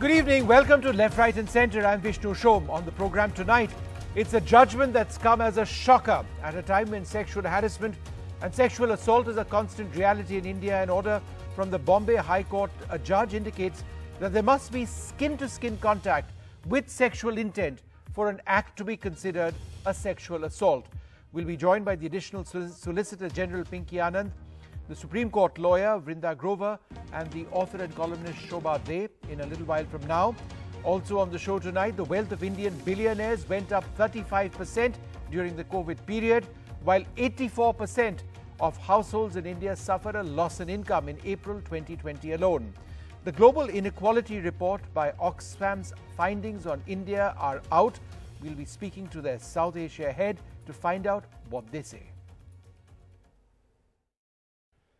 Good evening. Welcome to Left, Right, and Centre. I'm Vishnu Som. On the program tonight, it's a judgment that's come as a shocker at a time when sexual harassment and sexual assault is a constant reality in India. An order from the Bombay High Court, a judge indicates that there must be skin to skin contact with sexual intent for an act to be considered a sexual assault. We'll be joined by the additional Solicitor General Pinky Anand the Supreme Court lawyer Vrinda Grover and the author and columnist Shobha De in a little while from now. Also on the show tonight, the wealth of Indian billionaires went up 35% during the COVID period, while 84% of households in India suffered a loss in income in April 2020 alone. The Global Inequality Report by Oxfam's findings on India are out. We'll be speaking to their South Asia head to find out what they say.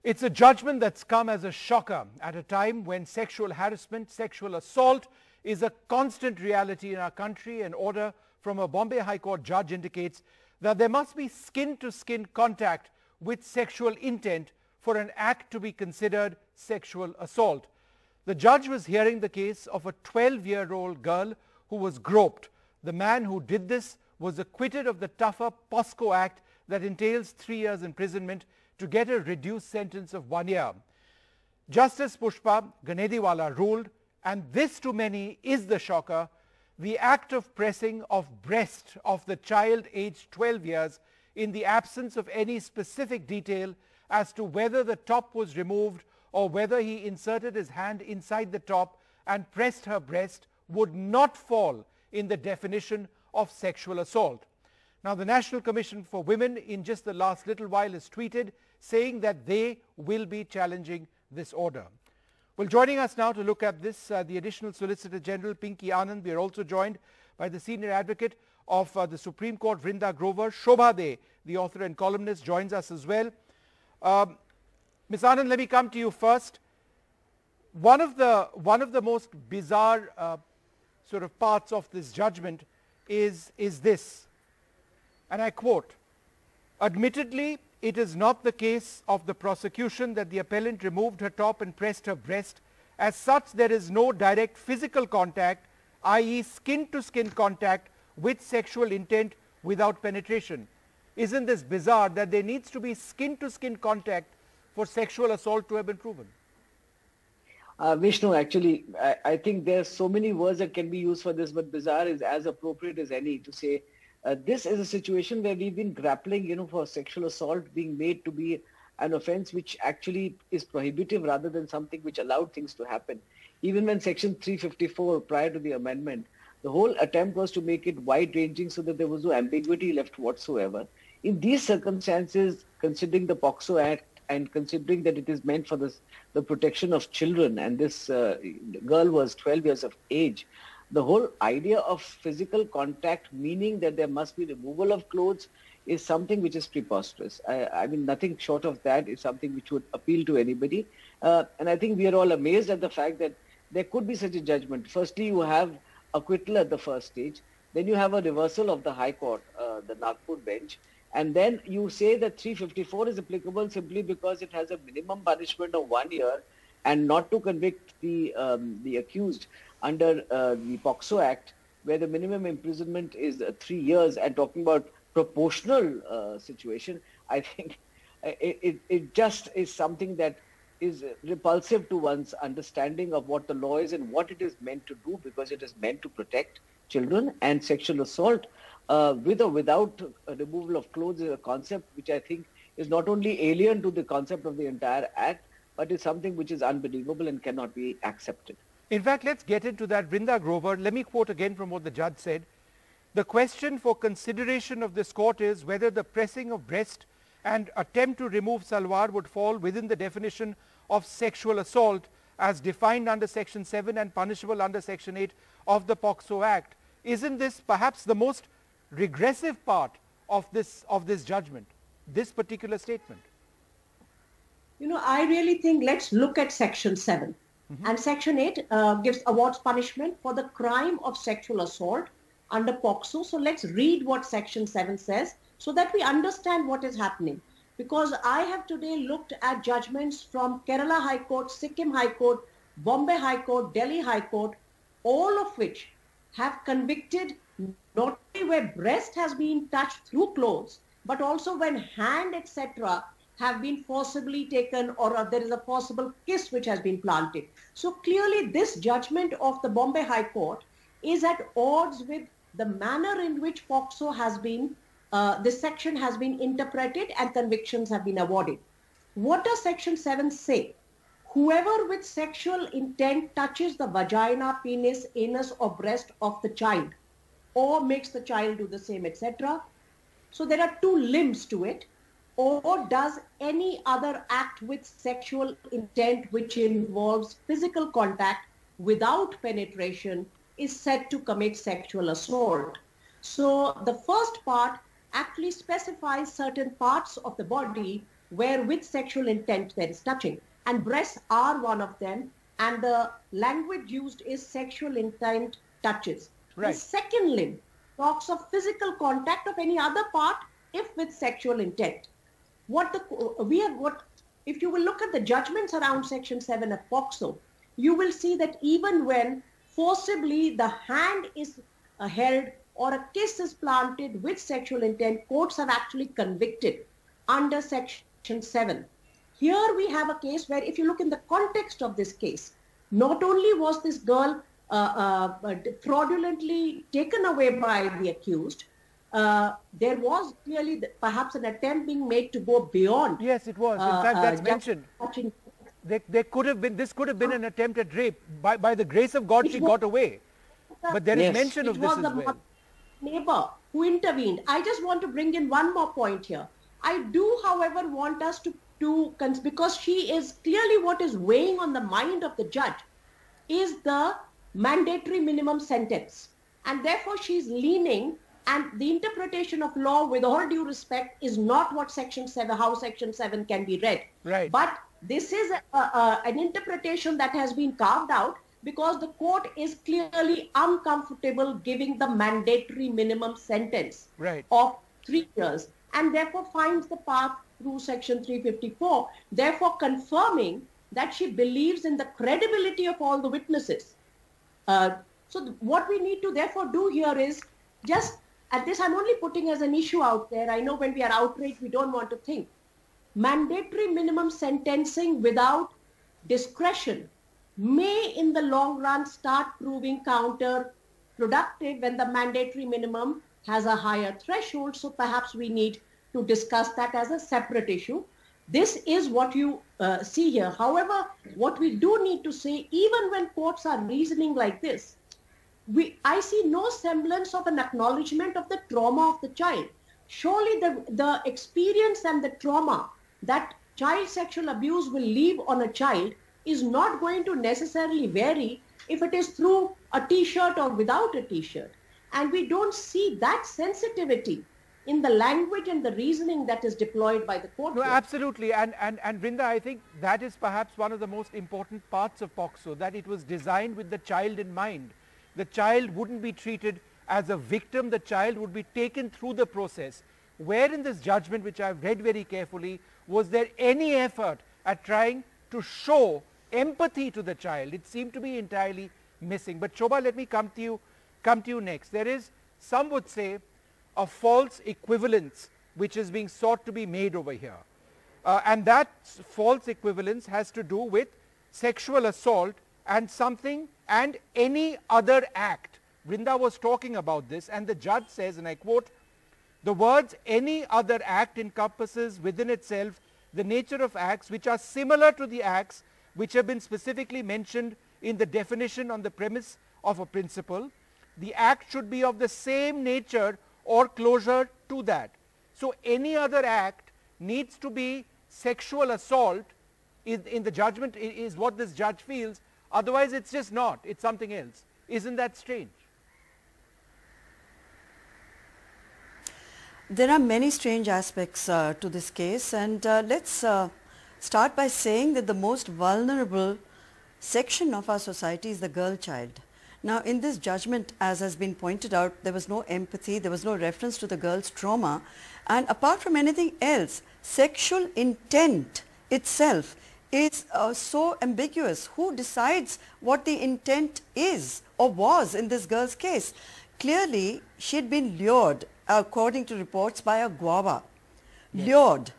It's a judgment that's come as a shocker at a time when sexual harassment, sexual assault is a constant reality in our country. An order from a Bombay High Court judge indicates that there must be skin-to-skin contact with sexual intent for an act to be considered sexual assault. The judge was hearing the case of a 12-year-old girl who was groped. The man who did this was acquitted of the tougher POSCO Act that entails three years imprisonment to get a reduced sentence of one year. Justice Pushpa Ganediwala ruled, and this to many is the shocker, the act of pressing of breast of the child aged 12 years in the absence of any specific detail as to whether the top was removed or whether he inserted his hand inside the top and pressed her breast would not fall in the definition of sexual assault. Now the National Commission for Women in just the last little while has tweeted saying that they will be challenging this order. Well, joining us now to look at this, uh, the additional Solicitor General Pinky Anand. We are also joined by the senior advocate of uh, the Supreme Court, Vrinda Grover. Shobha De, the author and columnist, joins us as well. Um, Ms. Anand, let me come to you first. One of the, one of the most bizarre uh, sort of parts of this judgment is, is this, and I quote, admittedly, it is not the case of the prosecution that the appellant removed her top and pressed her breast. As such, there is no direct physical contact, i.e. skin-to-skin contact with sexual intent without penetration. Isn't this bizarre that there needs to be skin-to-skin contact for sexual assault to have been proven? Uh, Vishnu, actually, I, I think there are so many words that can be used for this, but bizarre is as appropriate as any to say uh, this is a situation where we've been grappling, you know, for sexual assault being made to be an offense which actually is prohibitive rather than something which allowed things to happen. Even when Section 354, prior to the amendment, the whole attempt was to make it wide-ranging so that there was no ambiguity left whatsoever. In these circumstances, considering the POCSO Act and considering that it is meant for this, the protection of children, and this uh, girl was 12 years of age, the whole idea of physical contact, meaning that there must be removal of clothes, is something which is preposterous. I, I mean, nothing short of that is something which would appeal to anybody. Uh, and I think we are all amazed at the fact that there could be such a judgment. Firstly, you have acquittal at the first stage. Then you have a reversal of the High Court, uh, the Nagpur bench. And then you say that 354 is applicable simply because it has a minimum punishment of one year and not to convict the, um, the accused under uh, the POCSO Act, where the minimum imprisonment is uh, three years, and talking about proportional uh, situation, I think it, it, it just is something that is repulsive to one's understanding of what the law is and what it is meant to do because it is meant to protect children and sexual assault uh, with or without removal of clothes is a concept which I think is not only alien to the concept of the entire act, but is something which is unbelievable and cannot be accepted. In fact, let's get into that. Vrinda Grover, let me quote again from what the judge said. The question for consideration of this court is whether the pressing of breast and attempt to remove salwar would fall within the definition of sexual assault as defined under Section 7 and punishable under Section 8 of the POCSO Act. Isn't this perhaps the most regressive part of this, of this judgment, this particular statement? You know, I really think let's look at Section 7. Mm-hmm. And Section 8 uh, gives awards punishment for the crime of sexual assault under POCSO. So let's read what Section 7 says so that we understand what is happening. Because I have today looked at judgments from Kerala High Court, Sikkim High Court, Bombay High Court, Delhi High Court, all of which have convicted not only where breast has been touched through clothes, but also when hand, etc., have been forcibly taken or uh, there is a possible kiss which has been planted. So clearly this judgment of the Bombay High Court is at odds with the manner in which POCSO has been, uh, this section has been interpreted and convictions have been awarded. What does section 7 say? Whoever with sexual intent touches the vagina, penis, anus or breast of the child or makes the child do the same, etc. So there are two limbs to it or does any other act with sexual intent which involves physical contact without penetration is said to commit sexual assault. So the first part actually specifies certain parts of the body where with sexual intent there is touching and breasts are one of them and the language used is sexual intent touches. Right. The second limb talks of physical contact of any other part if with sexual intent what the we have what if you will look at the judgments around section 7 of POCSO, you will see that even when forcibly the hand is uh, held or a kiss is planted with sexual intent, courts have actually convicted under section 7. Here we have a case where if you look in the context of this case, not only was this girl uh, uh, fraudulently taken away by the accused, uh, there was clearly perhaps an attempt being made to go beyond. Yes, it was. In uh, fact, uh, that's just mentioned. touching- There, there could have been, this could have been an attempt at rape. By, by the grace of God, It she was- got away. But there is Yes. mention it of this was as the well. neighbor who intervened. I just want to bring in one more point here. I do, however, want us to, to cons- because she is clearly what is weighing on the mind of the judge is the mandatory minimum sentence. And therefore she's leaning and the interpretation of law with all due respect is not what section 7, how section 7 can be read. Right. But this is a, a, an interpretation that has been carved out because the court is clearly uncomfortable giving the mandatory minimum sentence Right. of three years and therefore finds the path through section 354, therefore confirming that she believes in the credibility of all the witnesses. Uh, so th- what we need to therefore do here is just, at this I'm only putting as an issue out there. I know when we are outraged, we don't want to think. Mandatory minimum sentencing without discretion may in the long run start proving counterproductive when the mandatory minimum has a higher threshold. So perhaps we need to discuss that as a separate issue. This is what you uh, see here. However, what we do need to say, even when courts are reasoning like this, we, I see no semblance of an acknowledgement of the trauma of the child. Surely the, the experience and the trauma that child sexual abuse will leave on a child is not going to necessarily vary if it is through a t-shirt or without a t-shirt. And we don't see that sensitivity in the language and the reasoning that is deployed by the court. No, absolutely. And, and, and Vrinda, I think that is perhaps one of the most important parts of POCSO, that it was designed with the child in mind. The child wouldn't be treated as a victim. The child would be taken through the process. Where in this judgment, which I've read very carefully, was there any effort at trying to show empathy to the child? It seemed to be entirely missing. But Shobha, let me come to you, come to you next. There is, some would say, a false equivalence which is being sought to be made over here. Uh, and that false equivalence has to do with sexual assault and something and any other act. Vrinda was talking about this and the judge says, and I quote, the words any other act encompasses within itself the nature of acts which are similar to the acts which have been specifically mentioned in the definition on the premise of a principle. The act should be of the same nature or closer to that. So any other act needs to be sexual assault in, in the judgment is what this judge feels. Otherwise it's just not. It's something else. Isn't that strange? There are many strange aspects uh, to this case and uh, let's uh, start by saying that the most vulnerable section of our society is the girl child. Now in this judgment as has been pointed out there was no empathy, there was no reference to the girl's trauma and apart from anything else sexual intent itself is uh, so ambiguous. Who decides what the intent is or was in this girl's case? Clearly, she had been lured, according to reports, by a guava. Yes. Lured.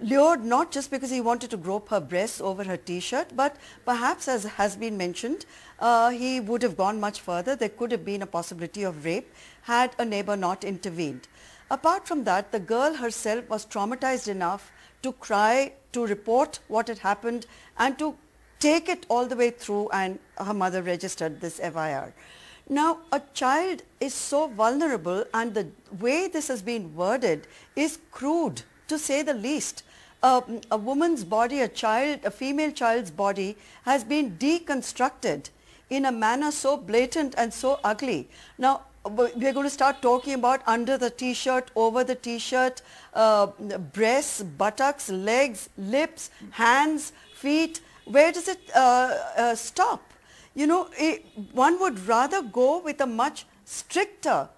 Lured not just because he wanted to grope her breasts over her t-shirt, but perhaps as has been mentioned, uh, he would have gone much further. There could have been a possibility of rape had a neighbor not intervened. Apart from that, the girl herself was traumatized enough to cry, to report what had happened and to take it all the way through and her mother registered this FIR. Now, a child is so vulnerable and the way this has been worded is crude to say the least. A woman's body, a child, a female child's body has been deconstructed in a manner so blatant and so ugly. Now, we're going to start talking about under the t-shirt, over the t-shirt, uh, breasts, buttocks, legs, lips, hands, feet. Where does it uh, uh, stop? You know, it, one would rather go with a much stricter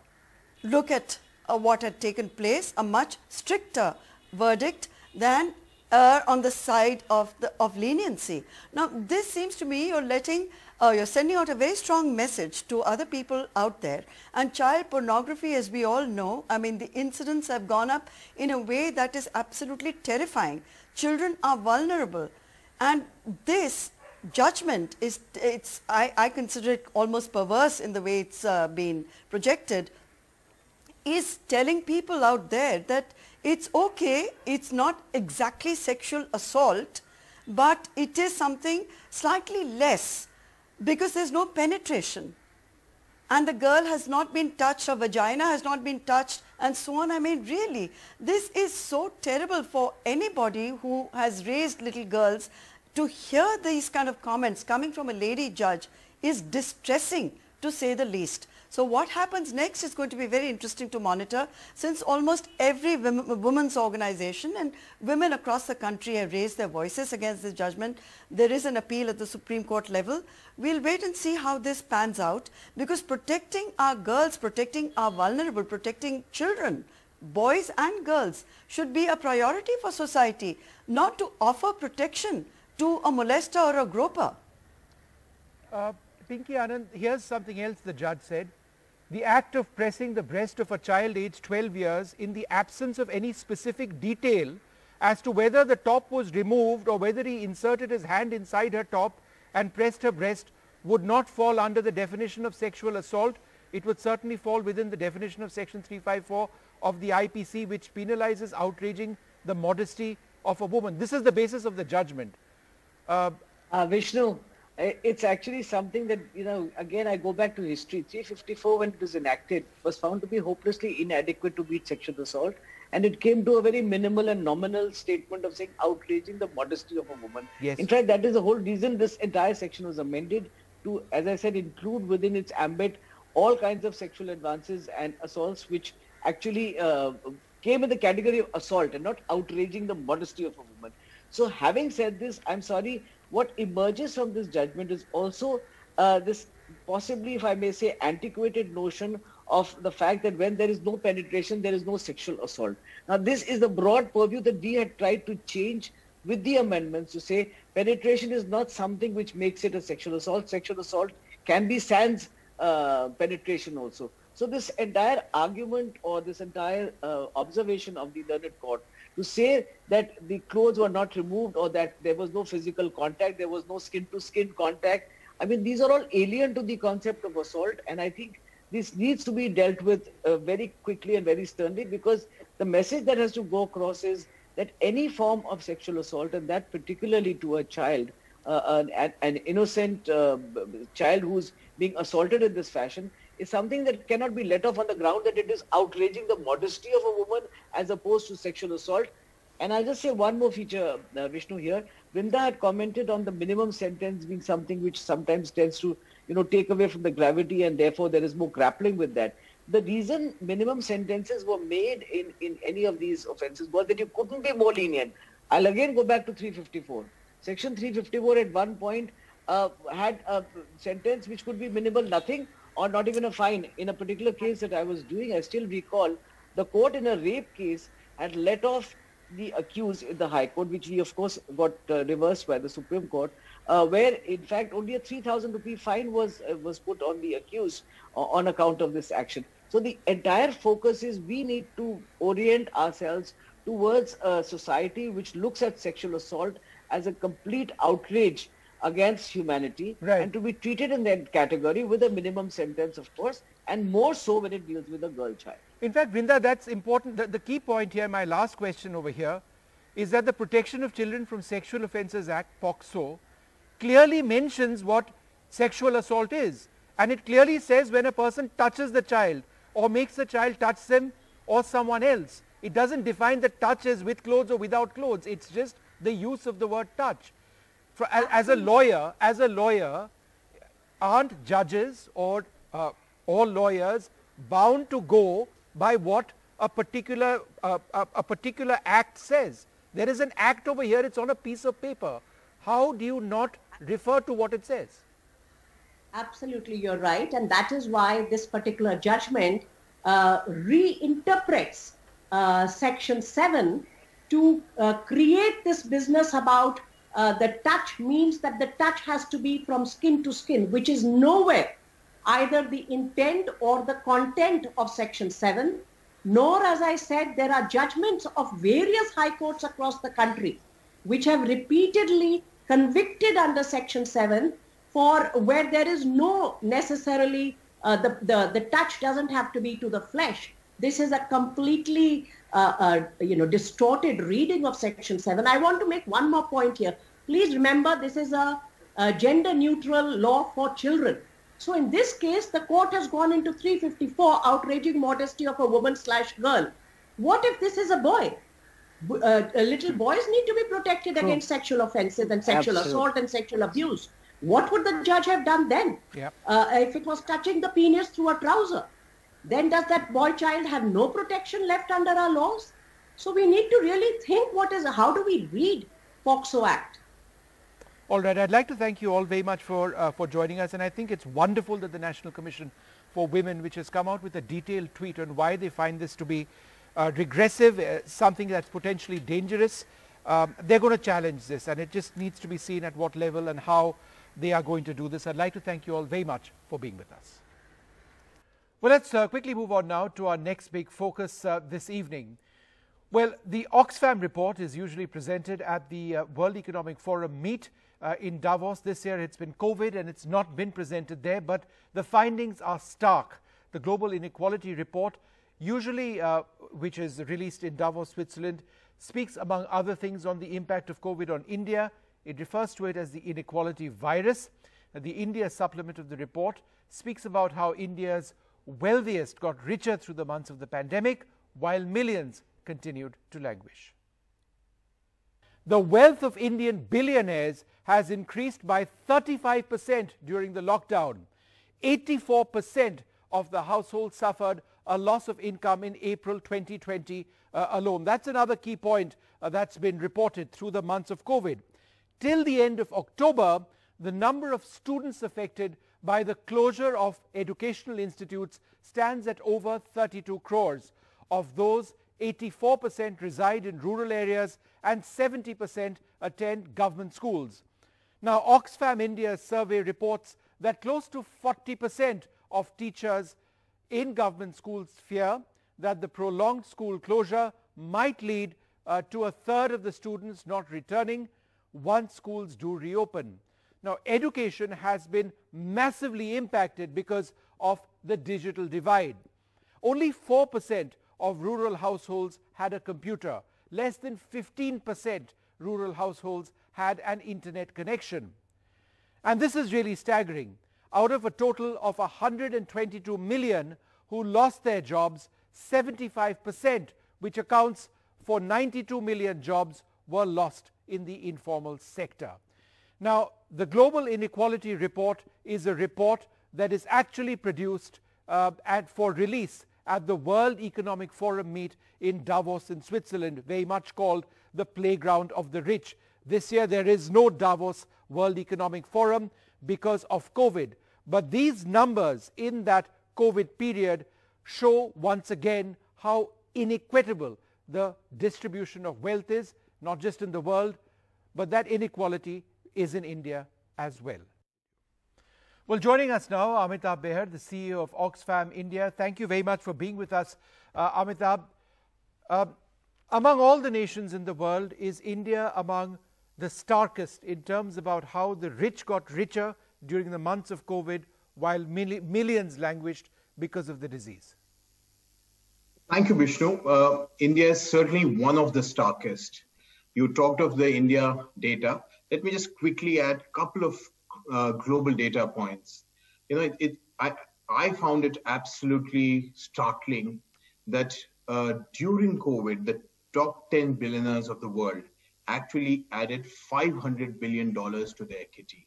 look at uh, what had taken place, a much stricter verdict than err on the side of, the, of leniency. Now, this seems to me you're letting uh, you're sending out a very strong message to other people out there. And child pornography, as we all know, I mean, the incidents have gone up in a way that is absolutely terrifying. Children are vulnerable. And this judgment is, it's, I, I consider it almost perverse in the way it's uh, been projected, is telling people out there that it's okay, it's not exactly sexual assault, but it is something slightly less because there's no penetration and the girl has not been touched, her vagina has not been touched and so on. I mean really, this is so terrible for anybody who has raised little girls to hear these kind of comments coming from a lady judge is distressing to say the least. So what happens next is going to be very interesting to monitor since almost every women's organization and women across the country have raised their voices against this judgment. There is an appeal at the Supreme Court level. We'll wait and see how this pans out because protecting our girls, protecting our vulnerable, protecting children, boys and girls should be a priority for society, not to offer protection to a molester or a groper. Uh, Pinky Anand, here's something else the judge said. The act of pressing the breast of a child aged 12 years in the absence of any specific detail as to whether the top was removed or whether he inserted his hand inside her top and pressed her breast would not fall under the definition of sexual assault. It would certainly fall within the definition of section 354 of the IPC which penalizes outraging the modesty of a woman. This is the basis of the judgment. Uh, uh, Vishnu, it's actually something that, you know, again, I go back to history. 354, when it was enacted, was found to be hopelessly inadequate to beat sexual assault. And it came to a very minimal and nominal statement of saying outraging the modesty of a woman. Yes. In fact, that is the whole reason this entire section was amended to, as I said, include within its ambit all kinds of sexual advances and assaults which actually uh, came in the category of assault and not outraging the modesty of a woman. So having said this, I'm sorry, what emerges from this judgment is also uh, this possibly, if I may say, antiquated notion of the fact that when there is no penetration, there is no sexual assault. Now, this is the broad purview that we had tried to change with the amendments to say penetration is not something which makes it a sexual assault. Sexual assault can be sans uh, penetration also. So this entire argument or this entire uh, observation of the learned court to say that the clothes were not removed or that there was no physical contact, there was no skin to skin contact. I mean, these are all alien to the concept of assault. And I think this needs to be dealt with uh, very quickly and very sternly because the message that has to go across is that any form of sexual assault and that particularly to a child, uh, an, an, innocent uh, child who's being assaulted in this fashion is something that cannot be let off on the ground that it is outraging the modesty of a woman as opposed to sexual assault. And I'll just say one more feature, uh, Vishnu here. Vrinda had commented on the minimum sentence being something which sometimes tends to, you know, take away from the gravity and therefore there is more grappling with that. The reason minimum sentences were made in, in any of these offenses was that you couldn't be more lenient. I'll again go back to 354. Section 354 at one point uh, had a sentence which could be minimal nothing or not even a fine. In a particular case that I was doing, I still recall the court in a rape case had let off the accused in the High Court, which we of course got uh, reversed by the Supreme Court, uh, where in fact only a 3,000 rupee fine was uh, was put on the accused uh, on account of this action. So the entire focus is we need to orient ourselves towards a society which looks at sexual assault as a complete outrage against humanity right. and to be treated in that category with a minimum sentence, of course, and more so when it deals with a girl child. In fact, Vrinda, that's important. The, the, key point here, my last question over here, is that the Protection of Children from Sexual Offences Act, POCSO, clearly mentions what sexual assault is. And it clearly says when a person touches the child or makes the child touch them or someone else. It doesn't define the touch as with clothes or without clothes. It's just the use of the word touch. For, as, as, a lawyer, as a lawyer, aren't judges or uh, all lawyers bound to go by what a particular, uh, a, a particular act says? There is an act over here, it's on a piece of paper. How do you not refer to what it says? Absolutely, you're right. And that is why this particular judgment uh, reinterprets uh, Section 7 to uh, create this business about uh, the touch means that the touch has to be from skin to skin, which is nowhere either the intent or the content of Section 7, nor, as I said, there are judgments of various high courts across the country which have repeatedly convicted under Section 7 for where there is no necessarily, uh, the, the, the touch doesn't have to be to the flesh. This is a completely, uh, uh, you know, distorted reading of Section 7. I want to make one more point here. Please remember this is a, a gender neutral law for children. So in this case, the court has gone into 354, outraging modesty of a woman slash girl. What if this is a boy? Uh, little boys need to be protected True. against sexual offenses and sexual assault and sexual abuse. What would the judge have done then? Yep. Uh, if it was touching the penis through a trouser, then does that boy child have no protection left under our laws? So we need to really think what is, how do we read POCSO Act? All right, I'd like to thank you all very much for, uh, for joining us and I think it's wonderful that the National Commission for Women, which has come out with a detailed tweet on why they find this to be uh, regressive, uh, something that's potentially dangerous, um, they're going to challenge this and it just needs to be seen at what level and how they are going to do this. I'd like to thank you all very much for being with us. Well, let's uh, quickly move on now to our next big focus uh, this evening. Well, the Oxfam report is usually presented at the uh, World Economic Forum meet uh, in Davos. This year it's been COVID and it's not been presented there, but the findings are stark. The Global Inequality Report, usually uh, which is released in Davos, Switzerland, speaks among other things on the impact of COVID on India. It refers to it as the inequality virus. The India supplement of the report speaks about how India's wealthiest got richer through the months of the pandemic, while millions continued to languish. The wealth of Indian billionaires has increased by 35% during the lockdown. 84% of the households suffered a loss of income in April 2020 uh, alone. That's another key point uh, that's been reported through the months of COVID. Till the end of October, the number of students affected by the closure of educational institutes stands at over 32 crores. Of those, 84% reside in rural areas and 70% attend government schools. Now, Oxfam India's survey reports that close to 40% of teachers in government schools fear that the prolonged school closure might lead uh, to a third of the students not returning once schools do reopen. Now, education has been massively impacted because of the digital divide. Only 4% of rural households had a computer. Less than 15% rural households had an internet connection. And this is really staggering. Out of a total of 122 million who lost their jobs, 75%, which accounts for 92 million jobs, were lost in the informal sector. Now, the Global Inequality Report is a report that is actually produced uh, at, for release at the World Economic Forum meet in Davos in Switzerland, very much called the playground of the rich. This year there is no Davos World Economic Forum because of COVID. But these numbers in that COVID period show once again how inequitable the distribution of wealth is, not just in the world, but that inequality is in India as well. Well, joining us now, Amitabh Behar, the CEO of Oxfam India. Thank you very much for being with us, uh, Amitabh. Uh, among all the nations in the world, is India among the starkest in terms about how the rich got richer during the months of COVID while millions languished because of the disease? Thank you, Vishnu. Uh, India is certainly one of the starkest. You talked of the India data. Let me just quickly add a couple of uh, global data points. You know, it, it, I, I found it absolutely startling that uh, during COVID, the top 10 billionaires of the world actually added $500 billion to their kitty.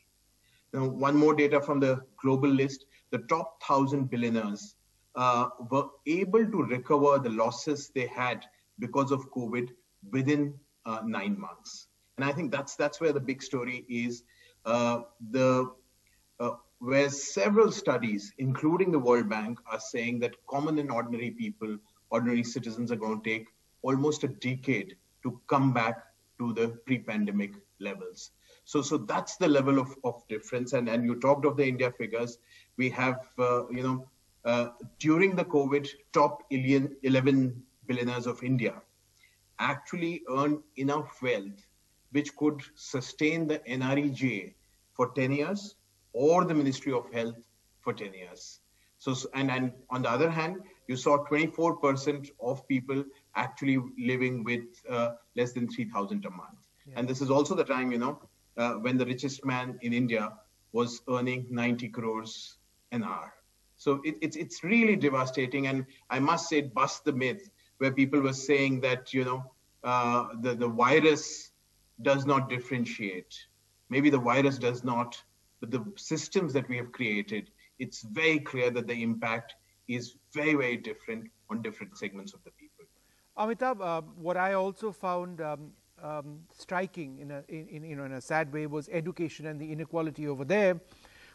Now, one more data from the global list, the top 1,000 billionaires uh, were able to recover the losses they had because of COVID within uh, nine months. And I think that's that's where the big story is. Uh, the uh, where several studies, including the World Bank, are saying that common and ordinary people, ordinary citizens, are going to take almost a decade to come back to the pre-pandemic levels. So, so that's the level of, of difference. And, and you talked of the India figures. We have, uh, you know, uh, during the COVID, top 11 billionaires of India actually earned enough wealth which could sustain the NREGA for 10 years or the Ministry of Health for 10 years. So, and, and on the other hand, you saw 24% of people actually living with uh, less than 3,000 a month. Yeah. And this is also the time, you know, uh, when the richest man in India was earning 90 crores an hour. So it, it's it's really devastating, and I must say, it busts the myth where people were saying that you know uh, the the virus does not differentiate. Maybe the virus does not, but the systems that we have created, it's very clear that the impact is very very different on different segments of the people. Amitabh, uh, what I also found um, um, striking in a in, in, you know in a sad way was education and the inequality over there.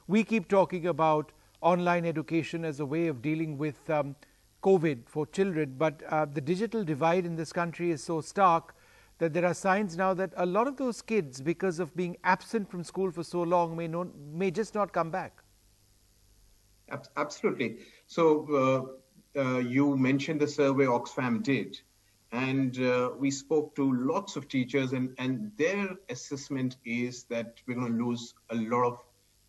We keep talking about online education as a way of dealing with um, COVID for children. But uh, the digital divide in this country is so stark that there are signs now that a lot of those kids, because of being absent from school for so long, may, not, may just not come back. Absolutely. So uh, uh, you mentioned the survey Oxfam did, and uh, we spoke to lots of teachers, and, and their assessment is that we're going to lose a lot of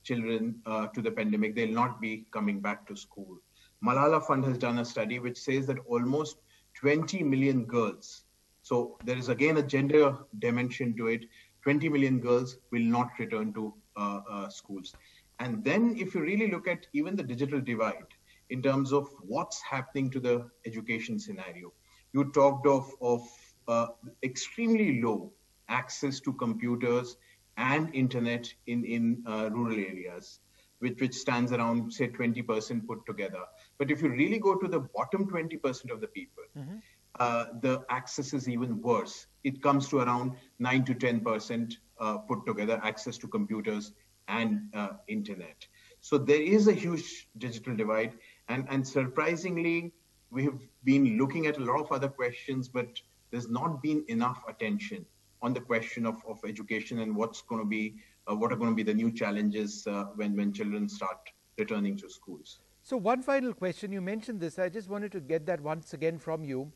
children uh, to the pandemic, they'll not be coming back to school. Malala Fund has done a study which says that almost 20 million girls, so there is again a gender dimension to it, 20 million girls will not return to uh, uh, schools. And then if you really look at even the digital divide in terms of what's happening to the education scenario, you talked of, of uh, extremely low access to computers and internet in, in uh, rural areas, which, which stands around, say, 20% put together. But if you really go to the bottom 20% of the people, mm-hmm. Uh, the access is even worse. It comes to around 9 to 10% uh, put together access to computers and uh, internet. So there is a huge digital divide. And, and surprisingly, we have been looking at a lot of other questions, but there's not been enough attention on the question of, of education and what's going to be uh, what are going to be the new challenges uh, when when children start returning to schools. So one final question. You mentioned this. I just wanted to get that once again from you.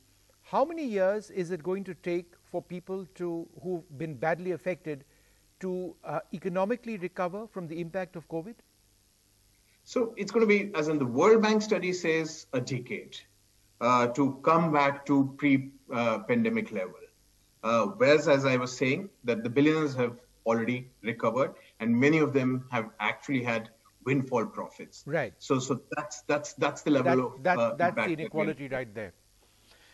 How many years is it going to take for people to who've been badly affected to uh, economically recover from the impact of COVID? So it's going to be, as in the World Bank study says, a decade uh, to come back to pre-pandemic uh, level. Uh, whereas, as I was saying, that the billionaires have already recovered, and many of them have actually had windfall profits. Right. So, so that's that's that's the level that, of that, uh, that's the inequality that right there.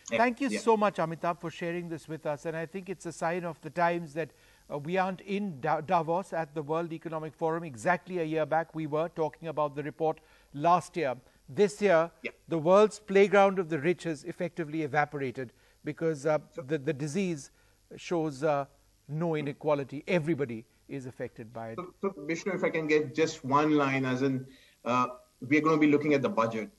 Thank you yeah. so much, Amitabh, for sharing this with us. And I think it's a sign of the times that uh, we aren't in Davos at the World Economic Forum. Exactly a year back, we were talking about the report last year. This year, yeah. the world's playground of the rich has effectively evaporated because uh, so, the, the disease shows uh, no inequality. Everybody is affected by it. So, so, Vishnu, if I can get just one line, as in, uh, we're going to be looking at the budget.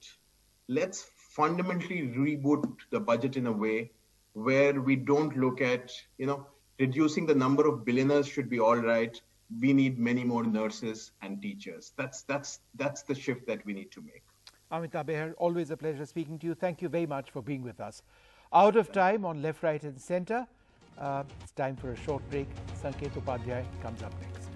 Let's fundamentally reboot the budget in a way where we don't look at, you know, reducing the number of billionaires should be all right. We need many more nurses and teachers. That's that's that's the shift that we need to make. Amita Behar, always a pleasure speaking to you. Thank you very much for being with us. Out of time on left, right, and center. Uh, it's time for a short break. Sanket Upadhyay comes up next.